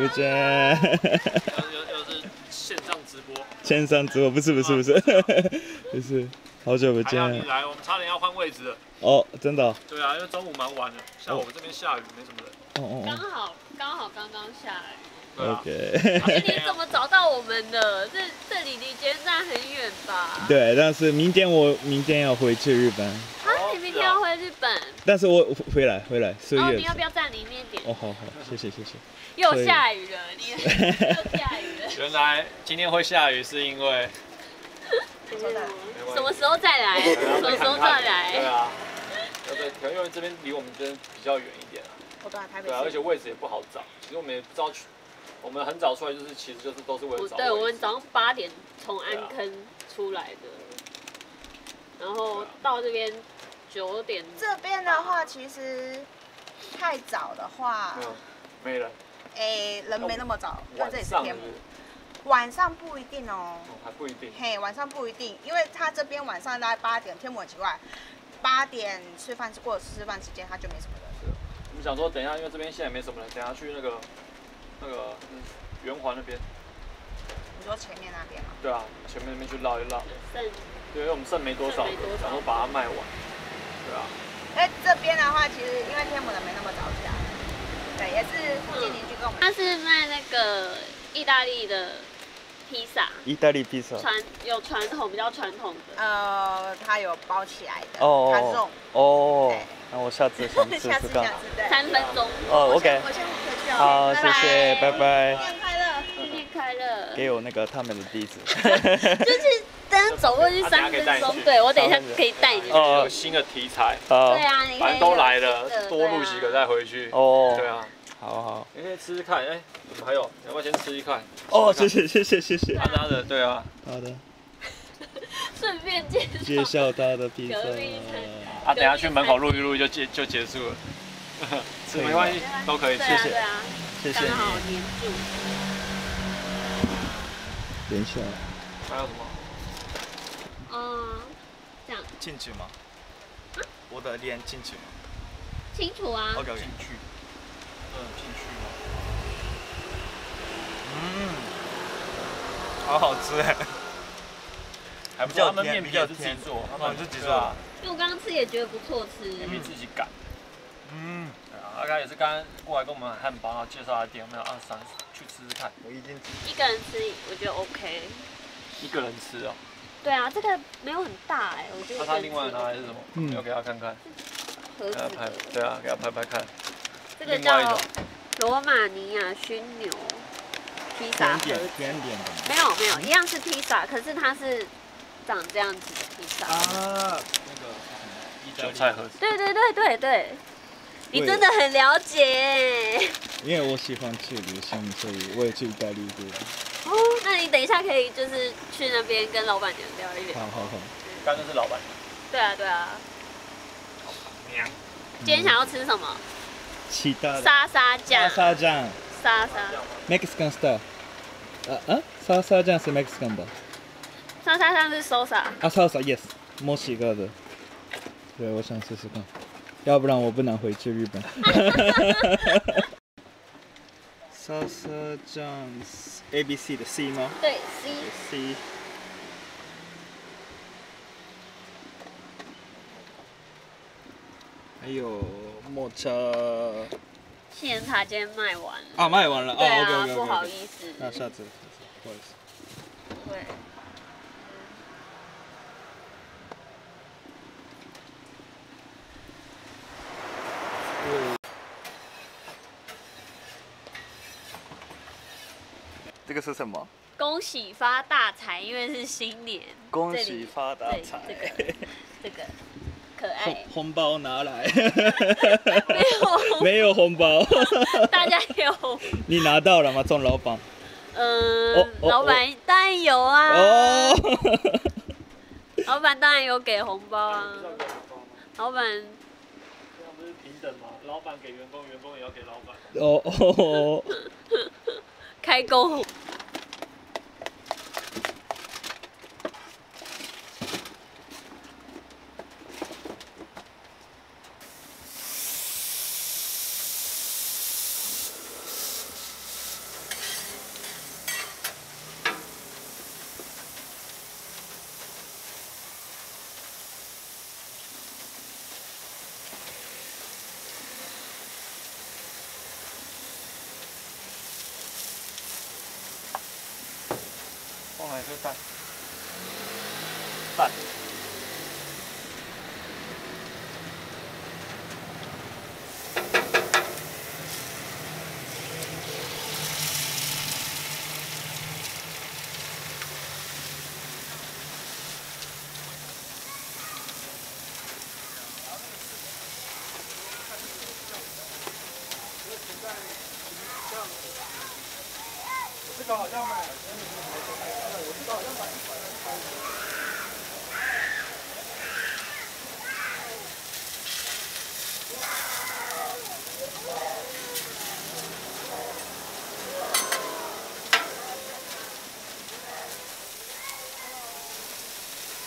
不见，又又又是线上直播，线上直播不是不是不是，不是，好 久不见。来，我们差点要换位置了。哦，真的哦，对啊，因为中午蛮晚的，像我们这边下雨，没什么人。哦刚哦好刚好刚刚下来。，OK。哎，你怎么找到我们的？这这里离捷运站很远吧？对，但是明天我明天要回去日本，明天要回日本？但是我回来回来四哦，你。要不要站里面点？哦，好好，谢谢谢谢。又下雨了，你又下雨了。原来今天会下雨是因为什么时候再来？什么时候再对来？啊，对对，可能因为这边离我们这边比较远一点啊，我到台北对啊，而且位置也不好找。其实我们也不知道去，我们很早出来就是其实就是都是为了找位置。对，我们早上八点从安坑出来的，然后到这边九点。这边的话，其实太早的话，嗯，没人。哎，人没那么早，因为晚这里是天。晚上不一定哦，哦还不一定。嘿，晚上不一定，因为他这边晚上大概八点，天母很奇怪，八点吃饭或者吃饭时间他就没什么人。我们想说，等一下，因为这边现在没什么人，等一下去那个那个嗯圆环那边，你说前面那边吗？对啊，前面那边去绕一绕。剩对，因为我们剩没多少剩没多，少想说把它卖完。对啊，哎，这边的话，其实因为天母的没那么早起来，对，也是附近邻居跟我们。他是卖那个意大利的披萨，意大利披萨。传有传统比较传统的。呃，它有包起来的，哦它肉，哦，那我下次想试试看下次下。次对。三分钟，哦，OK，我先回去哦。好，谢拜谢，拜拜。新年快乐。新年快乐！给我那个他们的地址。就是等下走过去三分钟，对我等一下可以带你去。哦有新的题材，好对，啊，你反正都来了多录几个再回去。哦，对，啊，好好。你可以吃吃看。哎，我们还有，要不要先吃一看？哦，谢谢谢谢谢谢。他他的，对啊，好的，顺便介介绍。绍他的披萨。啊，等下去门口录一录就结就结束了。吃没关系，都可以，谢谢对。啊，谢谢刚好你。黏住。等一下，还有什么？进去吗？我的脸进去吗清楚啊。？OK OK。进去。嗯，进去吗？嗯，好好吃哎。还不比较错，他们面比较甜是自己做，他哦们自己做啊。因为我刚刚吃也觉得不错吃。面皮自己擀。嗯，对啊，阿刚也是刚刚过来跟我们买汉堡，然后介绍他店，我们要二三去吃吃看。我已经一个人吃我觉得 OK。一个人吃哦，对啊，这个没有很大哎，我觉得那他另外拿还是什么？嗯要给他看看，盒子给他拍，，对啊，给他拍拍看。这个叫罗马尼亚熏牛披萨甜盒甜点的。没有没有，一样是披萨，可是它是长这样子的披萨。啊，那个韭菜盒子，对对对对对，你真的很了解。因为我喜欢去旅行，所以我也去意大利过。哦，那你等一下可以就是去那边跟老板娘聊一聊。好好好，刚刚是老板娘对啊对啊，娘，今天想要吃什么？其他沙沙酱沙，沙酱沙沙，Mexican style。啊啊，沙沙酱是 Mexican 的。沙沙酱是 sosa。啊，sosa yes 墨西哥的。对，我想试试看，要不然我不能回去日本。沙沙酱 A B C 的 C 吗对，C。？C。还有抹茶杏仁塔今天卖完了。啊，卖完了对啊不好。意思。那下次不好意思。对。这个是什么？恭喜发大财，因为是新年。恭喜发大对财！这个这个可红爱，红包拿来，没有，没有红包，大家有，你拿到了吗？钟老板。嗯、哦哦老板当然有啊，哦，老板当然有给红包啊，老板这样不是平等吗？老板给员工，员工也要给老板。哦哦，开工。哎，这是蛋，蛋。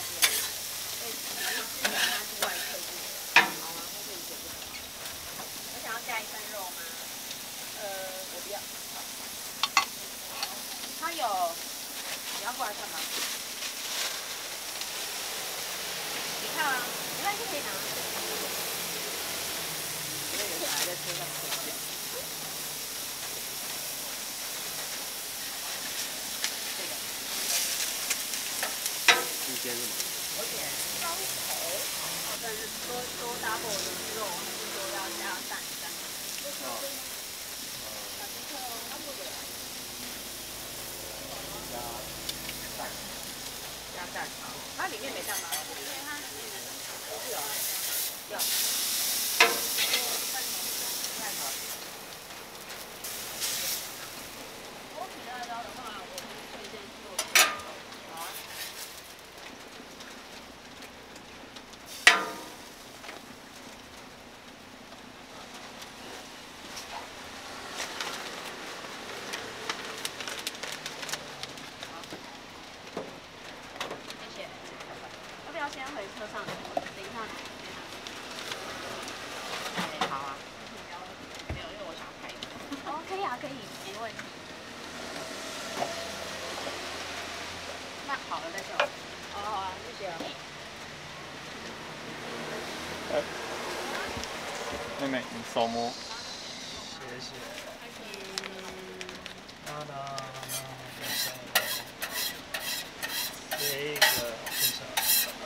后直接下煎。对，里面是原它是外脆的。好啊，后面你觉得？我想要加一份肉吗？呃，我不要。它有，你要过来看吗？你看啊，没关系，可以拿。因为有小孩在车上睡觉。这个，一间是吗？我点烧头，但是多多 double 的肉，还是说要加蛋干？加蛋，它里面没蛋吗？是哦，有。蛋好。锅皮辣椒的话，我是推荐做。好啊。谢谢。要不要先回车上？等一下。哎，好啊。没有，因为我想拍。哦，可以啊，可以，没问题。那好了再叫我。好啊好啊，谢谢。妹妹，你手摸。谢谢。哒哒哒这个是什么？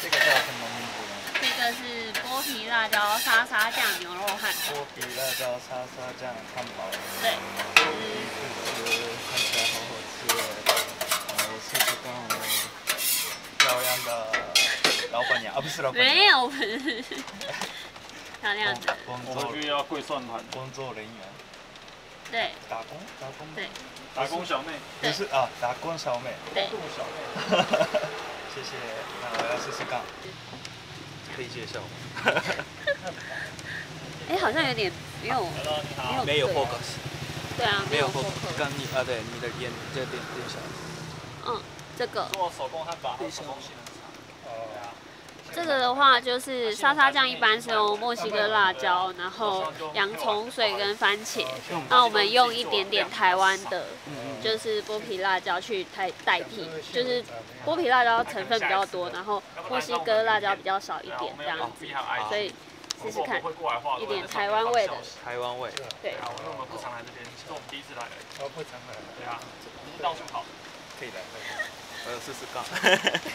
这个叫什么名字呢？这个是剥皮辣椒沙沙酱牛肉汉堡。锅比辣椒沙沙酱汉堡。对，第一次吃，看起来好好吃耶。呃我是这个漂亮的老板娘啊，不是老板娘。没有，不是。漂亮的，工 作我回去要跪算盘。工作人员，对打工打工。对打工小妹。不是啊，打工小妹。对。小妹。谢谢，那我要试试看。可以介绍吗？哎，好像有点没有 Hello，你好。没有没有对 focus，对啊，没有复 focus。刚你啊，对，你的眼这点点小。嗯，这个做手工汉堡，还有手工性能差。哦。这个的话就是沙沙酱，一般是用墨西哥辣椒，然后洋葱水跟番茄。那我们用一点点台湾的，就是剥皮辣椒去代代替，就是剥皮辣椒成分比较多，然后墨西哥辣椒比较少一点这样子，所以试试看一点台湾味的，台湾味。对。啊，因为我们不常来这边，是我们第一次来而已。哦，不常来。对啊，我们到处跑。可以来。我要试试看。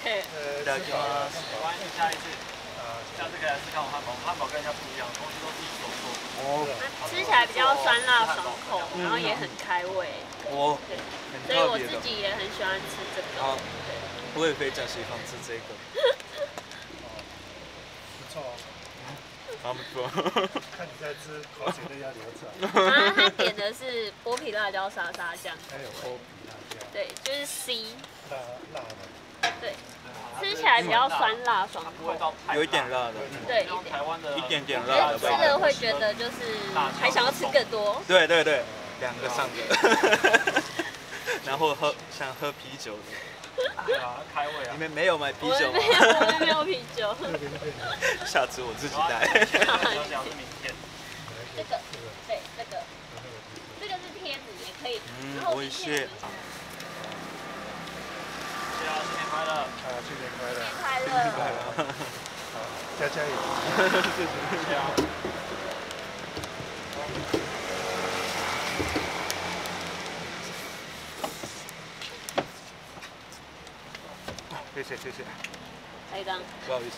对。いただきます。没关系，下一次，下次可以来试看我汉堡。我汉堡跟人家不一样，东西都自己手做。哦。吃起来比较酸辣爽口，然后也很开胃。哦。对。很所以我特别的。自己也很喜欢吃这个。好，我也非常喜欢吃这个。不错哦， 还不错。看你在吃，口水都要流出来。然后他点的是剥皮辣椒沙沙酱，还有剥皮辣椒，对，就是 C，辣辣的，对，吃起来比较酸辣爽。口，有一点辣的。对，用台湾的一点点辣吃。了会觉得就是还想要吃更多，对对对，两个上个，然后喝想喝啤酒的，对啊，开胃啊你。们没有买啤酒我没有，吗？我们没有啤酒。下次我自己带。要讲是明天。这个，对，这个，这个是贴纸，也可以。嗯我也是谢谢啊，新年快乐！啊，新年快乐！新年快乐。好，加加油！谢谢谢谢谢谢，来一张，不好意思，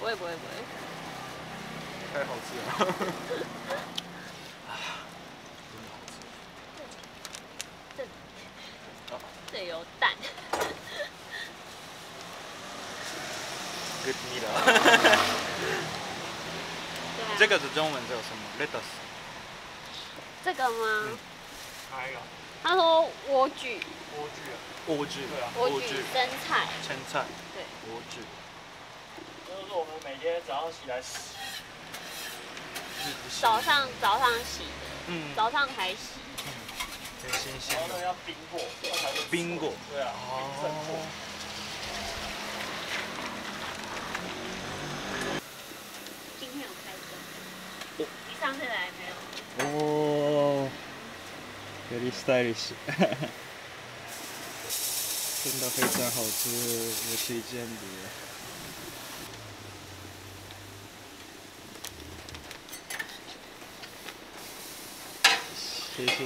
不会不会不会。太好吃了。这有蛋。Good meal。对啊这个的中文叫什么？Lettuce。这个吗？哪一个？他说莴苣，莴苣啊。莴苣。对啊莴苣生菜，生菜。对。莴苣。就是我们每天早上起来洗。早上早上洗的，嗯，早上才洗。很新鲜的。然后要冰过，才会冰过。对啊，冰镇过。哦。今天有开灯。你上次来没有？哦，very stylish，真的非常好吃，我推荐你。谢谢。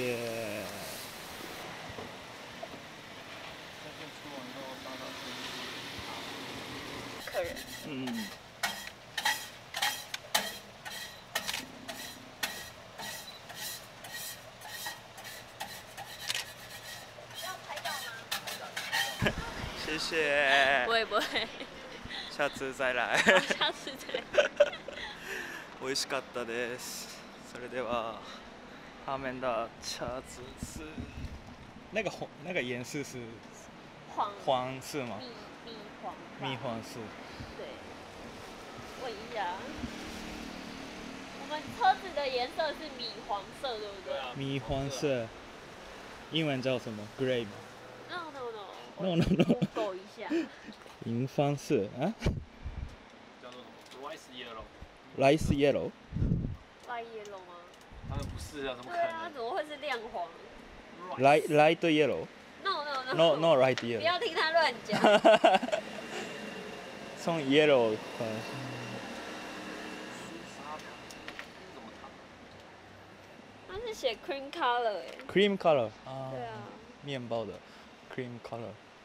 客人。嗯。谢谢不，会不会，下次再来。下次再来。美味しかったです。それでは他们的车子是那个红那个颜色是黄黄色吗？蜜蜜黄吧。蜜黄色。对。问一下，我们车子的颜色是米黄色，对不对？啊米黄色，英文叫什么？Gray 吗 No no no。 ？No no no。Google 一下。银黄色啊叫做什么？Rice yellow。，Rice yellow。白 yellow 吗？当然不是啊，怎么可对啊，怎么会是亮黄 Light light yellow。？No no no。No no light yellow。不要听他乱讲。从 yellow 看，砂糖？这是什么糖？他是写 cream color 哎。cream color 啊对啊。面包的 cream color。